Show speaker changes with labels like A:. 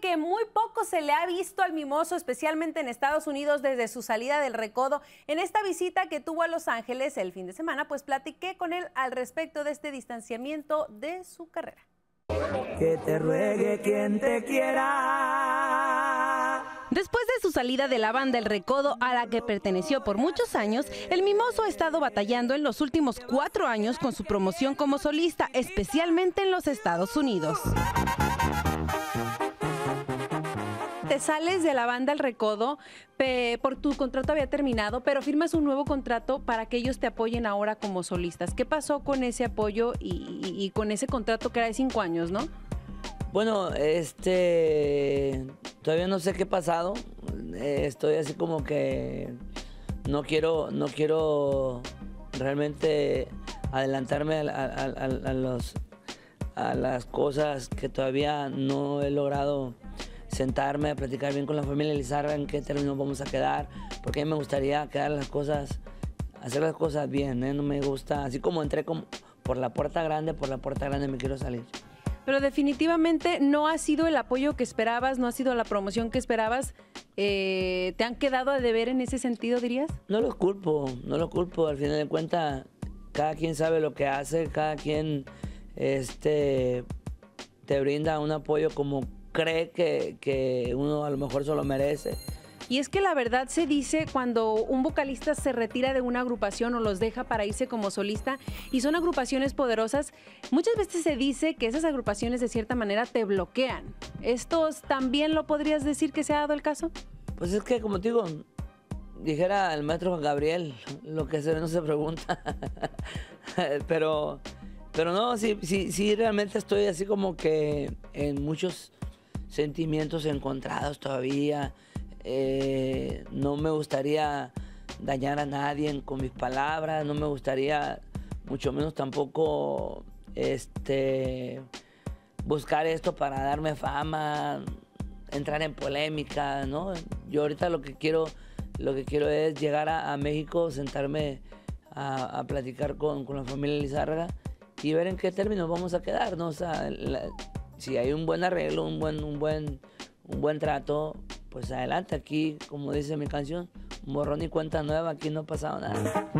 A: que muy poco se le ha visto al mimoso, especialmente en Estados Unidos, desde su salida del recodo. En esta visita que tuvo a Los Ángeles el fin de semana, pues platiqué con él al respecto de este distanciamiento de su carrera.
B: Que te ruegue quien te quiera.
A: Después de su salida de la banda El Recodo, a la que perteneció por muchos años, el Mimoso ha estado batallando en los últimos cuatro años con su promoción como solista, especialmente en los Estados Unidos te sales de la banda El Recodo, por tu contrato había terminado, pero firmas un nuevo contrato para que ellos te apoyen ahora como solistas. ¿Qué pasó con ese apoyo y, con ese contrato que era de cinco años, no?
B: Bueno, este, todavía no sé qué ha pasado. estoy así como que no quiero, no quiero realmente adelantarme a, los, a las cosas que todavía no he logrado sentarme a platicar bien con la familia Lizarra en qué términos vamos a quedar, porque a mí me gustaría quedar las cosas, hacer las cosas bien, ¿eh? no me gusta, así como entré como por la puerta grande, por la puerta grande me quiero salir.
A: Pero definitivamente no ha sido el apoyo que esperabas, no ha sido la promoción que esperabas. Eh, ¿Te han quedado a deber en ese sentido, dirías?
B: No lo culpo, no lo culpo. Al final de cuentas, cada quien sabe lo que hace, cada quien este, te brinda un apoyo como cree que, uno a lo mejor se lo merece.
A: Y es que la verdad se dice cuando un vocalista se retira de una agrupación o los deja para irse como solista y son agrupaciones poderosas, muchas veces se dice que esas agrupaciones de cierta manera te bloquean. ¿Estos también lo podrías decir que se ha dado el caso?
B: Pues es que como te digo, dijera el maestro Juan Gabriel, lo que se ve no se pregunta. pero, pero no, sí, sí, sí, realmente estoy así como que en muchos sentimientos encontrados todavía. Eh, no me gustaría dañar a nadie con mis palabras, no me gustaría mucho menos tampoco este buscar esto para darme fama, entrar en polémica, ¿no? Yo ahorita lo que quiero, lo que quiero es llegar a, México, sentarme a, platicar con, la familia Lizárraga y ver en qué términos vamos a quedar, si hay un buen arreglo, un buen, un buen, un buen trato, pues adelante. Aquí, como dice mi canción, borrón y cuenta nueva, aquí no ha pasado nada.